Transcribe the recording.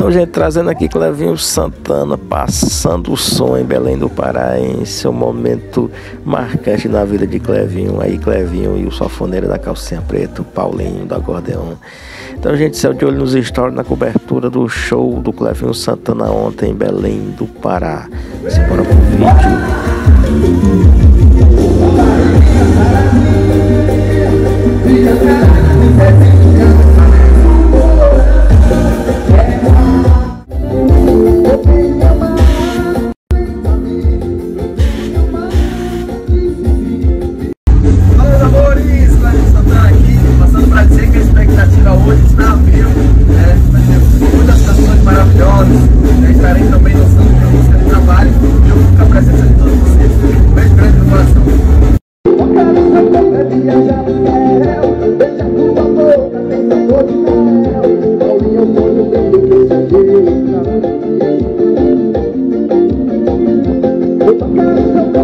Então, gente, trazendo aqui Clevinho Santana, passando o som em Belém do Pará, em seu momento marcante na vida de Clevinho. Aí, Clevinho e o sofoneiro da calcinha preta, o Paulinho do acordeão. Então, gente, saiu de olho nos stories na cobertura do show do Clevinho Santana ontem em Belém do Pará. Simbora pro vídeo. amores, Clarissa tá aqui, passando para dizer que a expectativa hoje está abril, né? muitas canções maravilhosas, né? estarei também lançando minha música de trabalho e eu fico a presença de todos vocês. Um beijo grande no coração. Eu tô